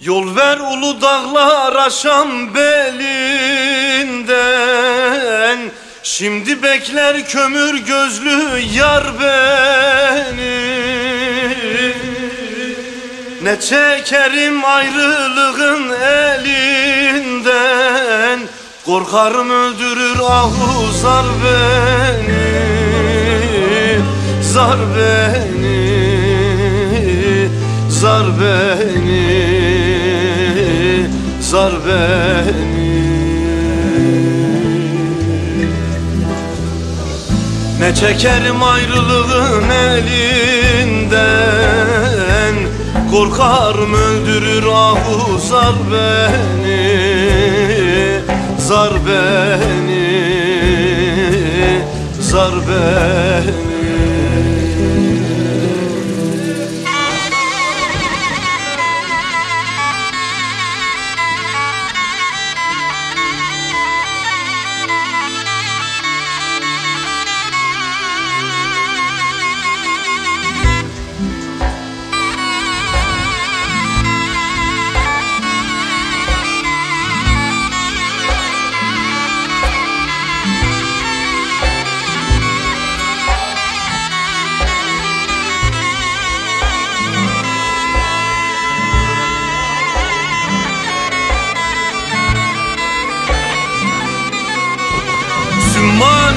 Yol ver ulu dağlar aşam belinden. Şimdi bekler kömür gözlü yar beni Ne çekerim ayrılığın elinden. Korkarım öldürür ahu zar beni Zar beni Zar beni Zar beni. Ne çekerim ayrılığın elinden Korkarım öldürür ahu zar beni Zar beni Zar beni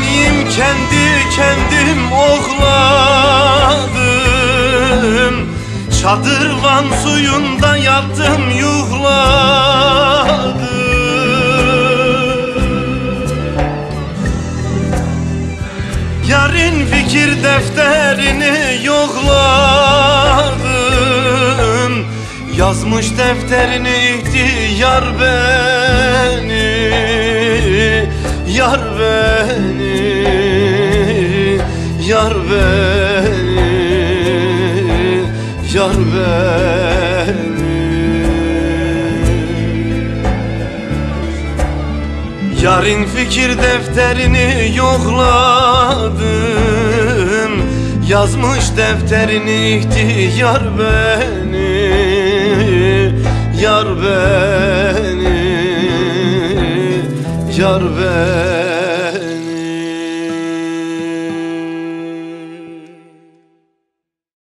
Sümmaniyim kendi kendim okladım. Çadırvan suyunda yattım yuhladım. Yarın fikir defterini yokladım. Yazmış defterini ihtiyar beni Yar beni Yar beni Yar beni. Yarın fikir defterini yokladım Yazmış defterini ihtiyar beni Yar beni Yar beni